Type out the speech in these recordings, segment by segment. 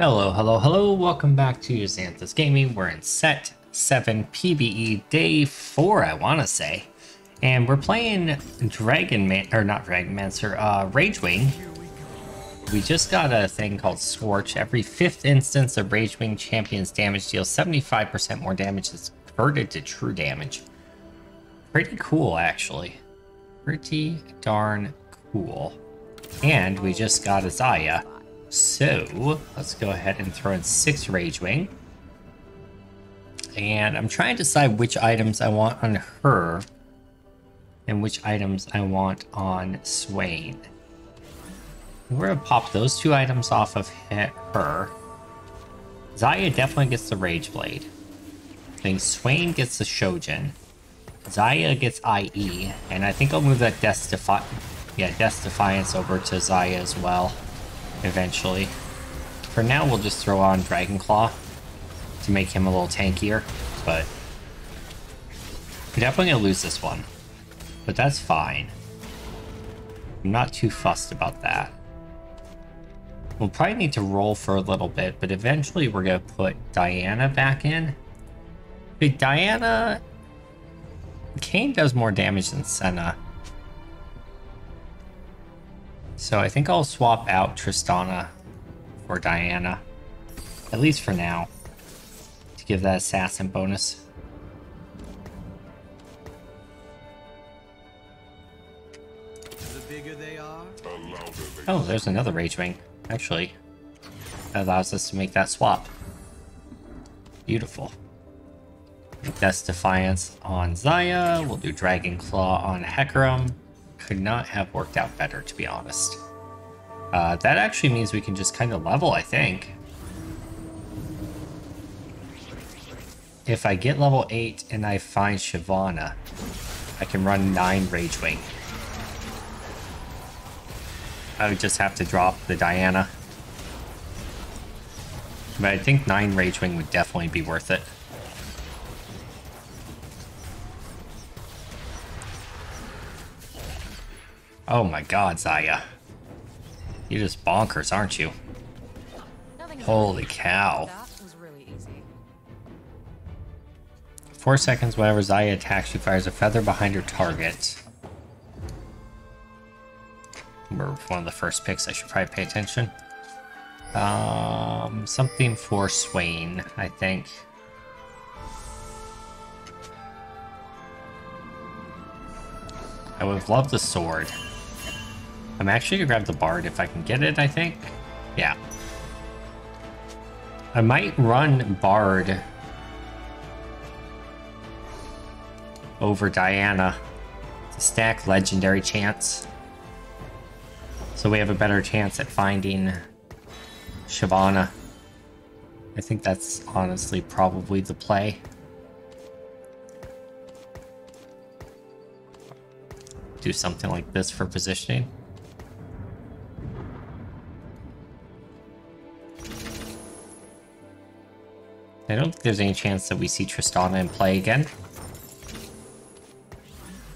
Hello, hello, hello. Welcome back to Xanthus Gaming. We're in set 7 PBE day 4, I want to say. And we're playing Dragon Man, or not Dragon Mancer, uh, Ragewing. We just got a thing called Scorch. Every fifth instance of Ragewing Champion's damage deals 75% more damage is converted to true damage. Pretty cool, actually. Pretty darn cool. And we just got a Xayah. So, let's go ahead and throw in six Ragewing. And I'm trying to decide which items I want on her and which items I want on Swain. We're gonna pop those two items off of her. Xayah definitely gets the Rage Blade. I think Swain gets the Shojin. Xayah gets IE, and I think I'll move that Death, Defi yeah, Death Defiance over to Xayah as well eventually. For now, we'll just throw on Dragon Claw to make him a little tankier, but we're definitely gonna lose this one. But that's fine. I'm not too fussed about that. We'll probably need to roll for a little bit, but eventually we're gonna put Diana back in. But Diana... Kayn does more damage than Senna. So I think I'll swap out Tristana for Diana. At least for now. To give that assassin bonus. Oh, there's another Ragewing. Actually, that allows us to make that swap. Beautiful. That's Defiance on Xayah. We'll do Dragon Claw on Hecarim. Could not have worked out better, to be honest. Uh, that actually means we can just kind of level, I think. If I get level 8 and I find Shyvana, I can run 9 Ragewing. I would just have to drop the Diana. But I think 9 Ragewing would definitely be worth it. Oh my god, Xayah. You're just bonkers, aren't you? Holy cow. That was really easy. Four seconds, whenever Xayah attacks, she fires a feather behind her target. We're one of the first picks, I should probably pay attention. Um, something for Swain, I think. I would have loved the sword. I'm actually gonna grab the Bard if I can get it, I think. Yeah. I might run Bard over Diana to stack Legendary chance. So we have a better chance at finding Shyvana. I think that's honestly probably the play. Do something like this for positioning. I don't think there's any chance that we see Tristana in play again.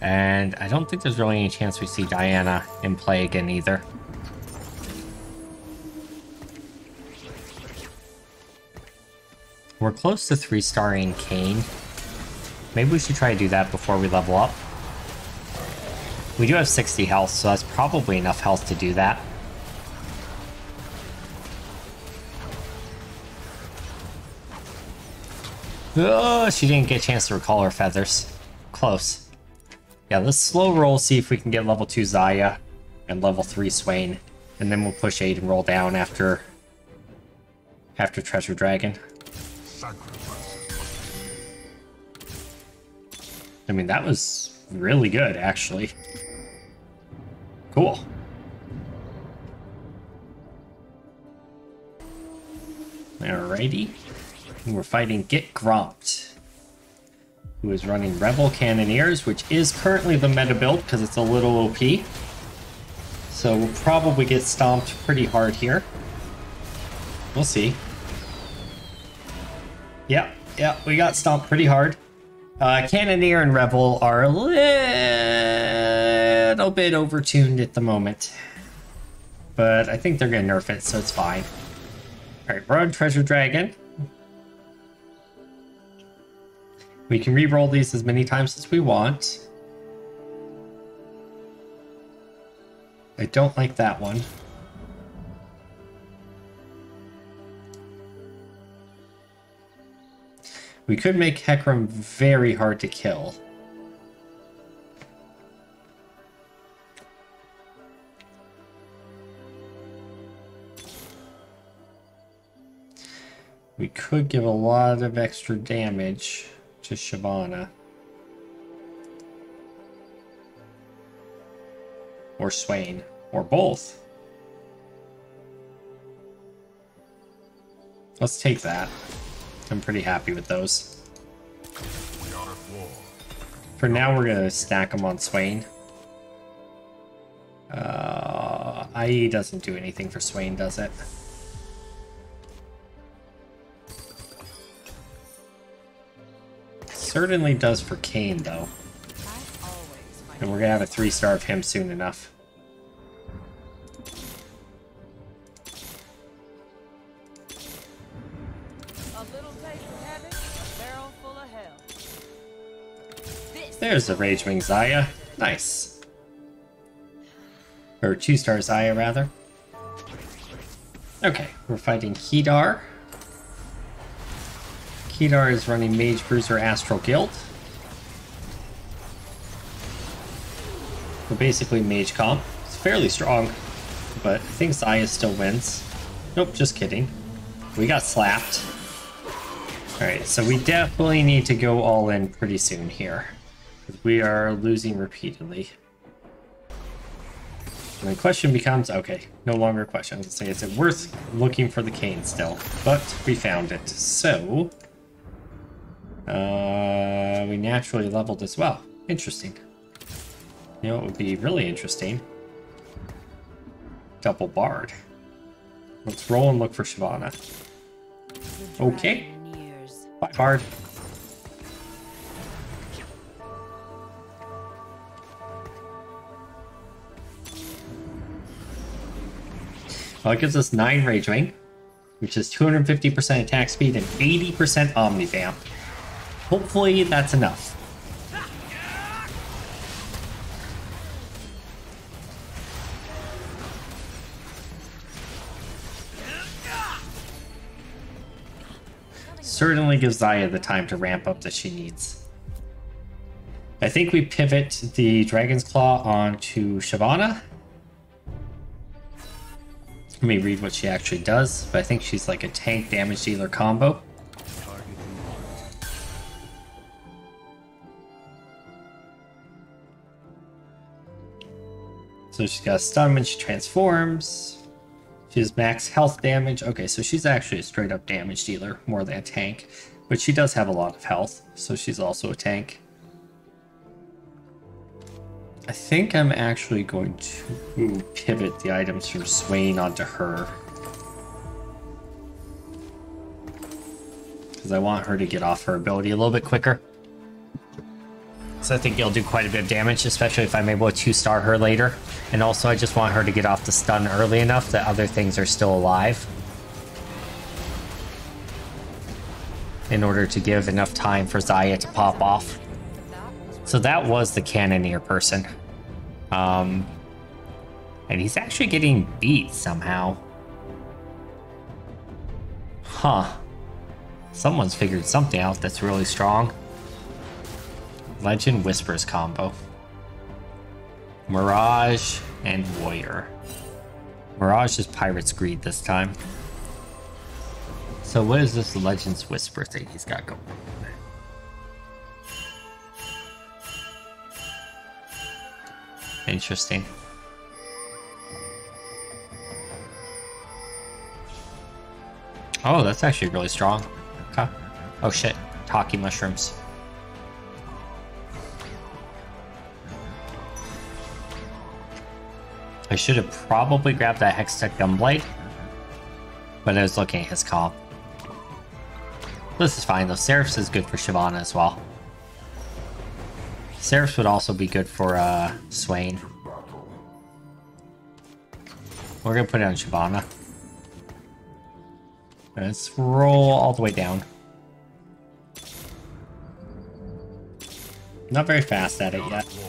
And I don't think there's really any chance we see Diana in play again either. We're close to 3-starring Kayn. Maybe we should try to do that before we level up. We do have 60 health, so that's probably enough health to do that. Oh, she didn't get a chance to recall her feathers. Close. Yeah, let's slow roll, see if we can get level 2 Xayah and level 3 Swain. And then we'll push 8 and roll down after after Treasure Dragon. I mean, that was really good, actually. Cool. Alrighty. We're fighting Get Gromped, who is running Rebel Cannoneers, which is currently the meta build because it's a little OP. So we'll probably get stomped pretty hard here. We'll see. Yeah, yeah, we got stomped pretty hard. Uh, Cannoneer and Rebel are a little bit overtuned at the moment. But I think they're going to nerf it, so it's fine. Alright, we're on Treasure Dragon. We can re-roll these as many times as we want. I don't like that one. We could make Hecarim very hard to kill. We could give a lot of extra damage to Shyvana. Or Swain. Or both. Let's take that. I'm pretty happy with those. For now, we're gonna stack them on Swain. Uh, IE doesn't do anything for Swain, does it? Certainly does for Kayn, though. And we're gonna have a three star of him soon enough. There's the Ragewing Xayah. Nice. Or two star Xayah, rather. Okay, we're fighting Kedar. Kedar is running Mage Bruiser Astral Guild. We're basically Mage Comp. It's fairly strong, but I think Xayah still wins. Nope, just kidding. We got slapped. Alright, so we definitely need to go all in pretty soon here. We are losing repeatedly. And the question becomes, okay, no longer question. Let's say, is it worth looking for the Kayn still? But we found it. So, uh, we naturally leveled as well. Interesting. You know, it would be really interesting. Double Bard. Let's roll and look for Shyvana. Okay. Bye, Bard. Well, it gives us 9 Ragewing, which is 250% attack speed and 80% Omni Vamp. Hopefully that's enough. Certainly gives Xayah the time to ramp up that she needs. I think we pivot the Dragon's Claw onto Shyvana. Let me read what she actually does, but I think she's like a tank damage dealer combo. So she's got a stun when she transforms. She has max health damage. Okay, so she's actually a straight up damage dealer more than a tank. But she does have a lot of health, so she's also a tank. I think I'm actually going to pivot the items from Swain onto her. Because I want her to get off her ability a little bit quicker. So I think it'll do quite a bit of damage, especially if I'm able to two-star her later. And also I just want her to get off the stun early enough that other things are still alive. In order to give enough time for Xayah to pop off. So that was the Cannoneer person. Um, and he's actually getting beat somehow. Huh. Someone's figured something out that's really strong. Legend Whispers combo. Mirage and Warrior. Mirage is Pirate's Greed this time. So what is this Legends Whisper thing he's got going Interesting. Oh, that's actually really strong. Oh shit, Taki mushrooms. I should have probably grabbed that Hextech Gunblade, but I was looking at his call. This is fine though. Seraphs is good for Shyvana as well. Seraphs would also be good for uh, Swain. We're gonna put it on Shyvana. Let's roll all the way down. Not very fast at it yet.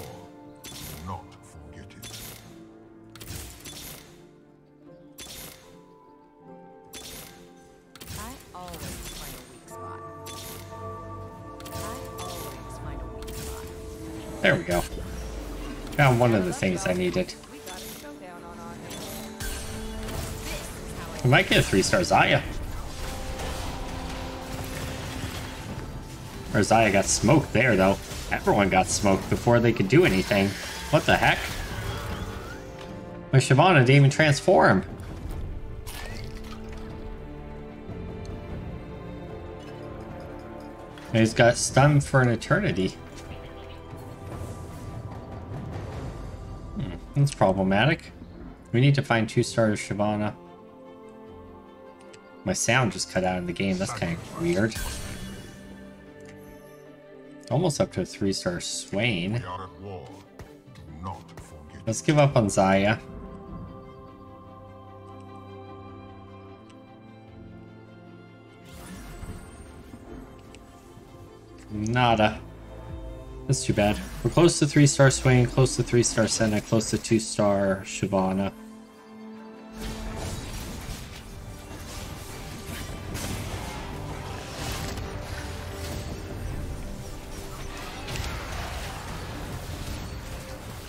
Found one of the things I needed. We might get a three-star Xayah. Or Xayah got smoked there, though. Everyone got smoked before they could do anything. What the heck? My Shyvana didn't even transform. He's got stunned for an eternity. That's problematic. We need to find two stars Shyvana. My sound just cut out in the game. That's kind of weird. Almost up to a three star Swain. Let's give up on Xayah. Nada. That's too bad. We're close to three star Swain, close to three star Senna, close to two star Shyvana.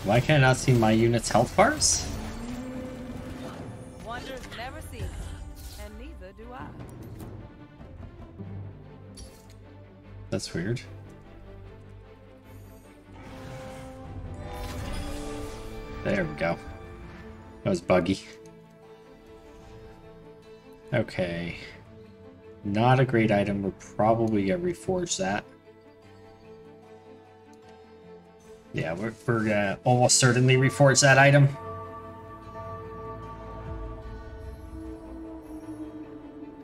Why can't I not see my unit's health bars? Wonders never cease, and neither do I. That's weird. There we go. That was buggy. Okay. Not a great item. We're probably gonna reforge that. Yeah, we're, we're gonna almost certainly reforge that item.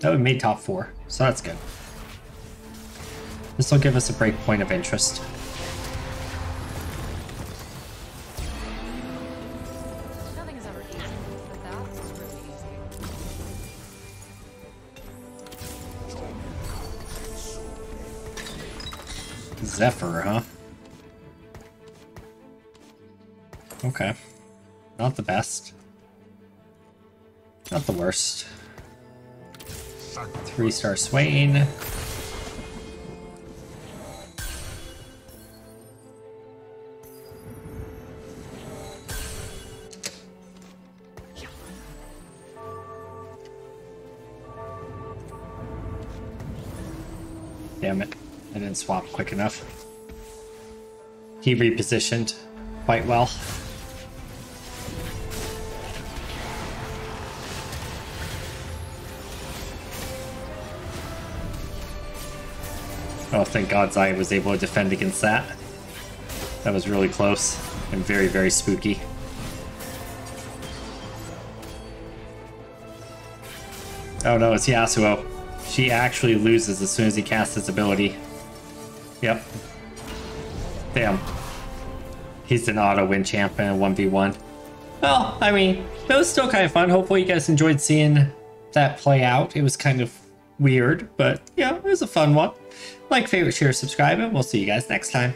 Oh, we made top four, so that's good. This will give us a break point of interest. Zephyr, huh? Okay. Not the best. Not the worst. Three star Swain. Damn it. I didn't swap quick enough. He repositioned quite well. Oh, thank God Zion was able to defend against that. That was really close and very, very spooky. Oh no, it's Yasuo. She actually loses as soon as he casts his ability. Yep. Damn. He's an auto win champion in 1v1. Well, I mean, that was still kind of fun. Hopefully you guys enjoyed seeing that play out. It was kind of weird, but yeah, it was a fun one. Like, favorite, share, subscribe, and we'll see you guys next time.